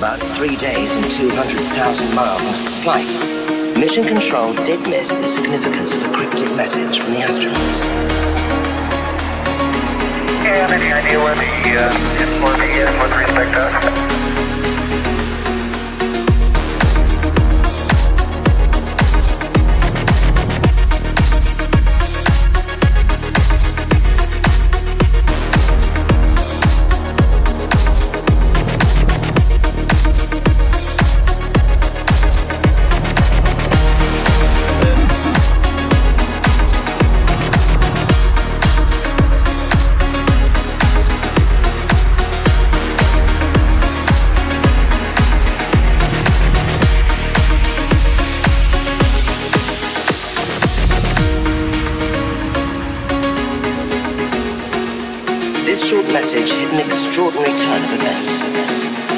about three days and 200,000 miles into the flight, Mission Control did miss the significance of a cryptic message from the astronauts. Yeah, any idea where the uh, is the uh, with respect to us? This short message hid an extraordinary turn of events.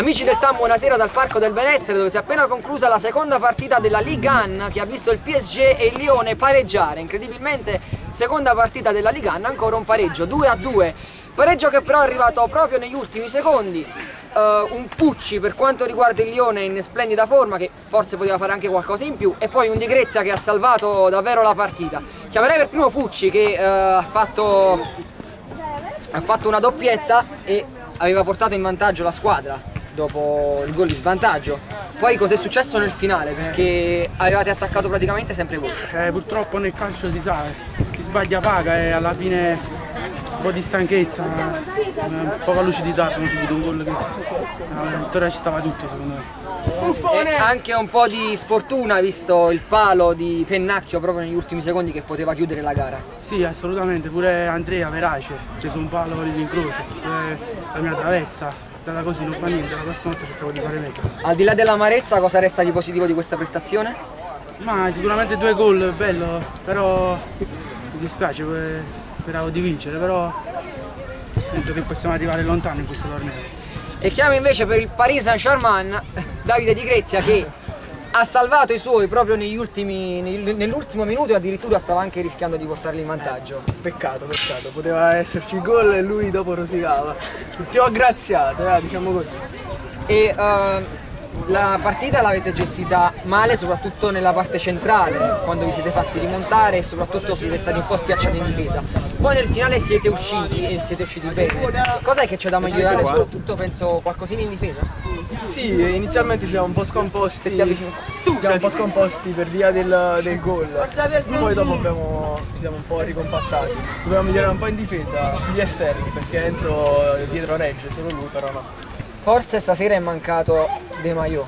Amici del TAM, buonasera dal Parco del Benessere dove si è appena conclusa la seconda partita della Ligue 1 che ha visto il PSG e il Lione pareggiare. Incredibilmente, seconda partita della Ligue 1, ancora un pareggio, 2 a 2. Pareggio che però è arrivato proprio negli ultimi secondi. Eh, un Pucci per quanto riguarda il Lione in splendida forma che forse poteva fare anche qualcosa in più e poi un Di Grezia che ha salvato davvero la partita. Chiamerei per primo Pucci che eh, ha fatto ha fatto una doppietta e aveva portato in vantaggio la squadra dopo il gol di svantaggio. Poi cos'è successo nel finale? Perché avevate attaccato praticamente sempre voi. Eh, purtroppo nel calcio si sa, chi sbaglia paga e alla fine un po' di stanchezza, eh, poca lucidità, abbiamo subito un gol che la vittoria ci stava tutto secondo me. E anche un po' di sfortuna visto il palo di Pennacchio proprio negli ultimi secondi che poteva chiudere la gara. Sì, assolutamente, pure Andrea Verace, c'è su un palo dell'incrocio, pure la mia traversa, data così non fa niente, la prossima volta cercavo di fare meglio. Al di là dell'amarezza cosa resta di positivo di questa prestazione? Ma sicuramente due gol, bello, però mi dispiace, eh, speravo di vincere, però penso che possiamo arrivare lontano in questo torneo. E chiamo invece per il Paris Saint-Germain Davide Di Grezia che ha salvato i suoi proprio negli nell'ultimo minuto e addirittura stava anche rischiando di portarli in vantaggio. Peccato, peccato, poteva esserci il gol e lui dopo rosicava. Ti ho aggraziato, eh, diciamo così. E eh, la partita l'avete gestita male, soprattutto nella parte centrale, quando vi siete fatti rimontare e soprattutto siete stati un po' schiacciati in difesa. Poi nel finale siete usciti e siete usciti bene. Cos'è che c'è da migliorare? Soprattutto penso qualcosina in difesa? Sì, inizialmente ci siamo un po' scomposti. Ci siamo un po' scomposti per via del, del gol. Poi dopo abbiamo, ci siamo un po' ricompattati. Dobbiamo migliorare un po' in difesa sugli esterni perché Enzo dietro regge, solo lui però no. Forse stasera è mancato De Maio,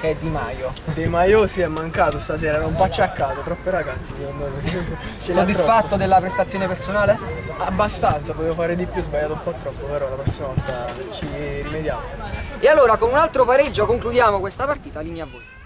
che è Di Maio. De Maio si è mancato stasera, era un po' acciaccato, troppe ragazzi secondo me. Soddisfatto della prestazione personale? troppo. Abbastanza, potevo fare di più, ho sbagliato un po' troppo, però la prossima volta ci rimediamo. E allora con un altro pareggio concludiamo questa partita, linea a voi.